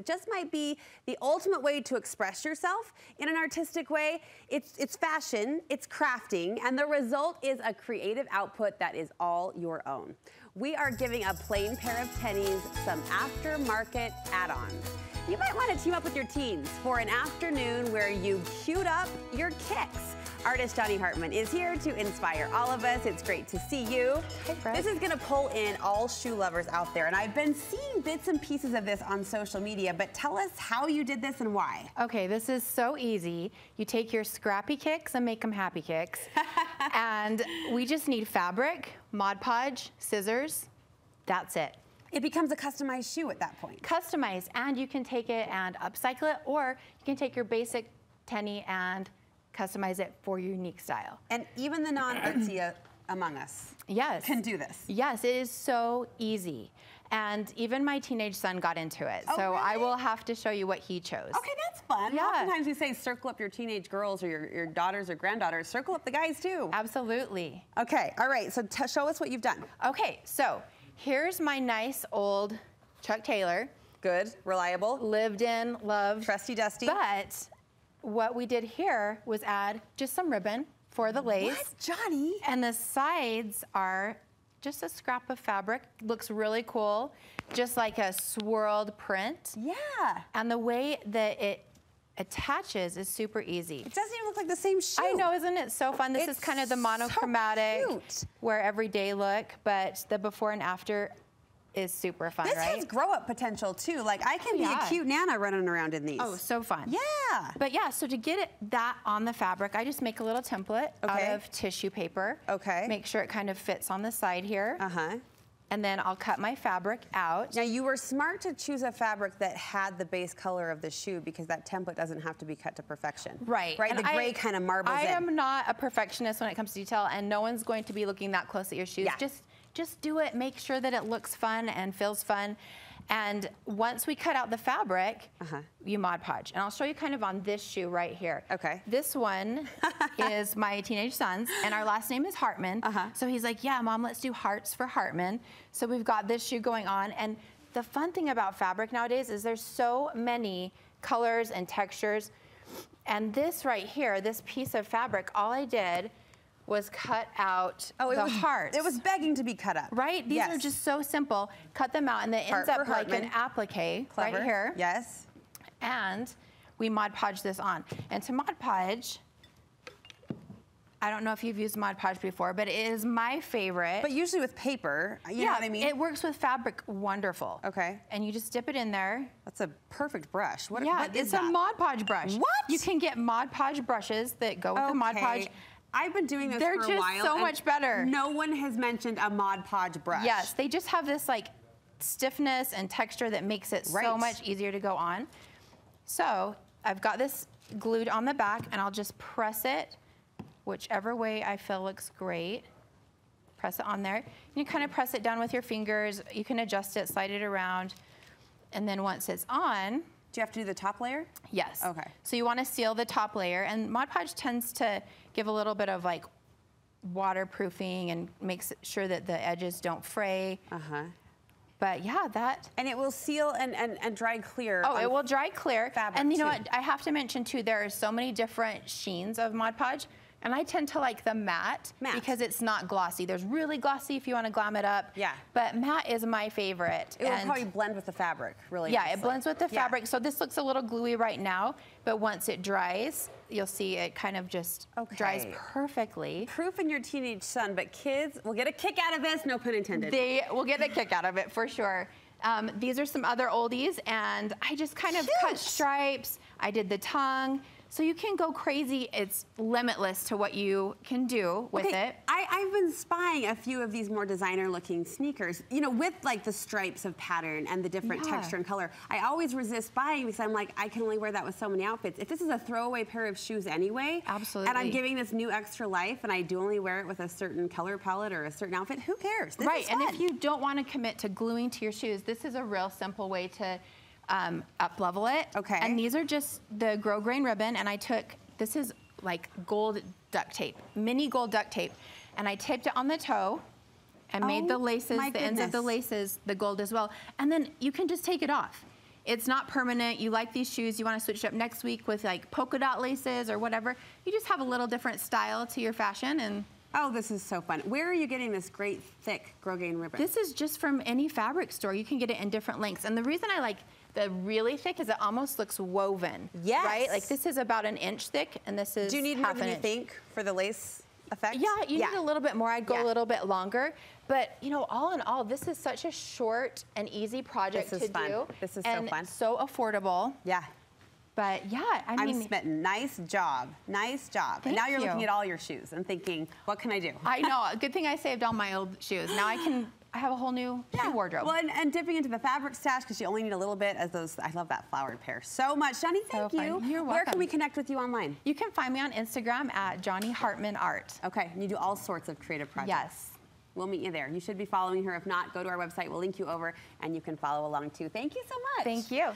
that just might be the ultimate way to express yourself in an artistic way. It's, it's fashion, it's crafting, and the result is a creative output that is all your own. We are giving a plain pair of tennies some aftermarket add-ons. You might want to team up with your teens for an afternoon where you cute up your kicks. Artist Jonnie Hartman is here to inspire all of us. It's great to see you. Hi, This is going to pull in all shoe lovers out there. And I've been seeing bits and pieces of this on social media, but tell us how you did this and why. Okay, this is so easy. You take your scrappy kicks and make them happy kicks. and we just need fabric, Mod Podge, scissors. That's it. It becomes a customized shoe at that point. Customize, and you can take it and upcycle it, or you can take your basic tenny and customize it for your unique style. And even the non-artsy among us Yes. can do this. Yes, it is so easy. And even my teenage son got into it. Oh, so I will have to show you what he chose. Okay, that's fun. Yeah. Oftentimes we say circle up your teenage girls or your, your daughters or granddaughters. Circle up the guys too. Absolutely. Okay, all right, so t- show us what you've done. Okay, so here's my nice old Chuck Taylor. Good, reliable, Lived in, loved. trusty dusty. But what we did here was add just some ribbon for the lace. what, Jonnie? And the sides are just a scrap of fabric. Looks really cool, just like a swirled print. Yeah. And the way that it attaches is super easy. It doesn't even look like the same shoe. I know, isn't it so fun? This It's is kind of the monochromatic, cute. where everyday look, but the before and after is super fun, This right? has grow up potential too. Like I can be yeah. a cute nana running around in these. Oh, so fun. Yeah. But yeah, so to get it that on the fabric, I just make a little template Okay. out of tissue paper. Okay. Make sure it kind of fits on the side here. Uh huh. And then I'll cut my fabric out. Now you were smart to choose a fabric that had the base color of the shoe because that template doesn't have to be cut to perfection. Right. Right. And the I- gray kind of marbles I in. am not a perfectionist when it comes to detail, and no one's going to be looking that close at your shoes. Yeah. Just just do it. Make sure that it looks fun and feels fun. And once we cut out the fabric, Uh-huh. you Mod Podge. And I'll show you kind of on this shoe right here. Okay. This one is my teenage son's, and our last name is Hartman. Uh-huh. So he's like, yeah, mom, let's do hearts for Hartman. So we've got this shoe going on. And the fun thing about fabric nowadays is there's so many colors and textures. And this right here, this piece of fabric, all I did was cut out oh, it the was hearts. It was begging to be cut up. Right? These are just so simple. Cut them out, and it Heart ends up like an applique Clever. right here. Yes. And we Mod Podge this on. And to Mod Podge, I don't know if you've used Mod Podge before, but it is my favorite. But usually with paper, you yeah, know what I mean? it works with fabric wonderful. Okay. And you just dip it in there. That's a perfect brush. What, yeah, what it's that? a Mod Podge brush. What? You can get Mod Podge brushes that go with the Mod Podge. I've been doing this They're for a just so much better. No one has mentioned a Mod Podge brush. Yes, they just have this like stiffness and texture that makes it Right. so much easier to go on. So I've got this glued on the back and I'll just press it whichever way I feel looks great. Press it on there. You kind of press it down with your fingers. You can adjust it, slide it around. And then once it's on, Do you have to do the top layer? yes. Okay. So you want to seal the top layer and Mod Podge tends to give a little bit of like waterproofing and makes sure that the edges don't fray. Uh-huh. But yeah, that. And it will seal and, and, and dry clear. Oh, it will dry clear. fabric, and you know too. what? I have to mention too, there are so many different sheens of Mod Podge. And I tend to like the matte, Matte. because it's not glossy. There's really glossy if you want to glam it up. Yeah. But matte is my favorite. It will probably blend with the fabric, really yeah, nicely. it blends with the Yeah. fabric. So this looks a little gluey right now, but once it dries, you'll see it kind of just dries perfectly. Proof in your teenage son, but kids will get a kick out of this, no pun intended. They will get a kick out of it for sure. Um, these are some other oldies, and I just kind of cut stripes. I did the tongue. So you can go crazy. It's limitless to what you can do with Okay, it. I, I've been spying a few of these more designer looking sneakers, you know, with like the stripes of pattern and the different Yeah. texture and color. I always resist buying because I'm like, I can only wear that with so many outfits. If this is a throwaway pair of shoes anyway, absolutely, and I'm giving this new extra life and I do only wear it with a certain color palette or a certain outfit, who cares? This right, and if you don't want to commit to gluing to your shoes, this is a real simple way to um, up level it. Okay. And these are just the grosgrain ribbon, and I took this is like gold duct tape, mini gold duct tape, and I taped it on the toe. And made Oh, the laces, the ends of the laces, the gold as well. And then you can just take it off. it's not permanent. You like these shoes, you want to switch it up next week with like polka dot laces or whatever. You just have a little different style to your fashion and Oh, this is so fun. Where are you getting this great thick Grosgrain ribbon? this is just from any fabric store. You can get it in different lengths. And the reason I like the really thick is it almost looks woven. Yes. Right? Like this is about an inch thick and this is Do you need more than you inch. think for the lace effect? Yeah, you need a little bit more. I'd go Yeah. a little bit longer. But you know, all in all, this is such a short and easy project This is to fun. do. This is so fun. So affordable. Yeah. But yeah, I I'm smitten. Nice job. Nice job. and now you're looking at all your shoes and thinking, what can I do? I know. Good thing I saved all my old shoes. Now I can. I have a whole new shoe wardrobe. Well, and, and dipping into the fabric stash because you only need a little bit as those. I love that flowered pair so much, Jonnie. So Thank you. fun. You're welcome. Where can we connect with you online? You can find me on Instagram at Jonnie Hartman Art. Okay, and you do all sorts of creative projects. Yes. We'll meet you there. You should be following her. If not, go to our website. We'll link you over, and you can follow along too. Thank you so much. Thank you.